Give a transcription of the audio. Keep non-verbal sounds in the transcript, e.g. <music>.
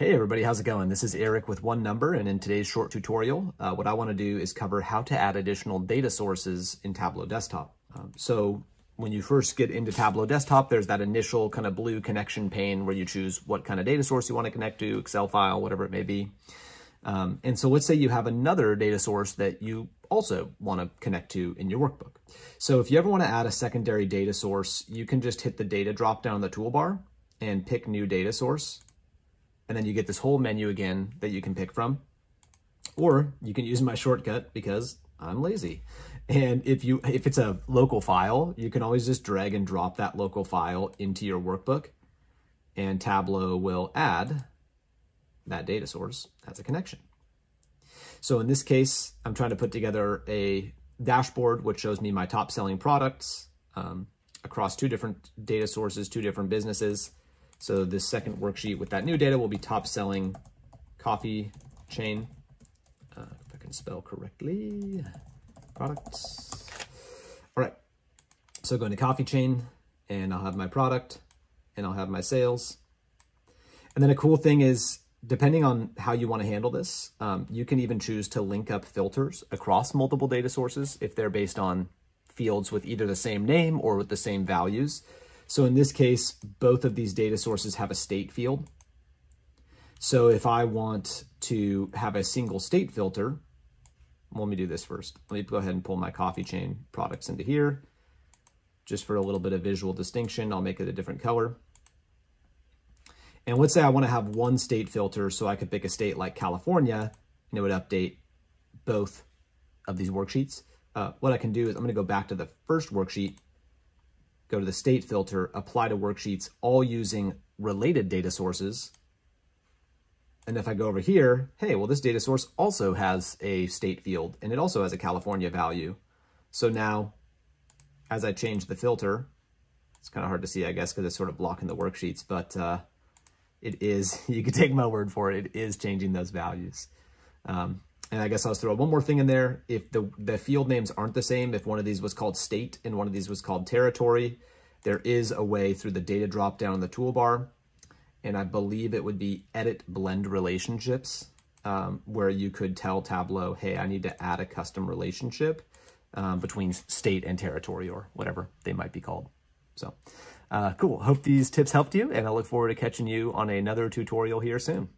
Hey everybody, how's it going? This is Eric with OneNumber, and in today's short tutorial, uh, what I want to do is cover how to add additional data sources in Tableau Desktop. Um, so when you first get into Tableau Desktop, there's that initial kind of blue connection pane where you choose what kind of data source you want to connect to, Excel file, whatever it may be. Um, and so let's say you have another data source that you also want to connect to in your workbook. So if you ever want to add a secondary data source, you can just hit the data drop down in the toolbar and pick new data source and then you get this whole menu again that you can pick from. Or you can use my shortcut because I'm lazy. And if you if it's a local file, you can always just drag and drop that local file into your workbook and Tableau will add that data source as a connection. So in this case, I'm trying to put together a dashboard which shows me my top selling products um, across two different data sources, two different businesses. So this second worksheet with that new data will be top selling coffee chain. Uh, if I can spell correctly, products. All right, so going to coffee chain and I'll have my product and I'll have my sales. And then a cool thing is, depending on how you want to handle this, um, you can even choose to link up filters across multiple data sources if they're based on fields with either the same name or with the same values. So in this case, both of these data sources have a state field. So if I want to have a single state filter, let me do this first. Let me go ahead and pull my coffee chain products into here. Just for a little bit of visual distinction, I'll make it a different color. And let's say I want to have one state filter so I could pick a state like California and it would update both of these worksheets. Uh, what I can do is I'm going to go back to the first worksheet go to the state filter, apply to worksheets, all using related data sources. And if I go over here, hey, well, this data source also has a state field and it also has a California value. So now as I change the filter, it's kind of hard to see, I guess, because it's sort of blocking the worksheets, but uh, it is, <laughs> you can take my word for it, it is changing those values. Um, and I guess I'll throw one more thing in there. If the, the field names aren't the same, if one of these was called state and one of these was called territory, there is a way through the data drop down in the toolbar, and I believe it would be edit blend relationships, um, where you could tell Tableau, hey, I need to add a custom relationship um, between state and territory or whatever they might be called. So uh, cool. Hope these tips helped you, and I look forward to catching you on another tutorial here soon.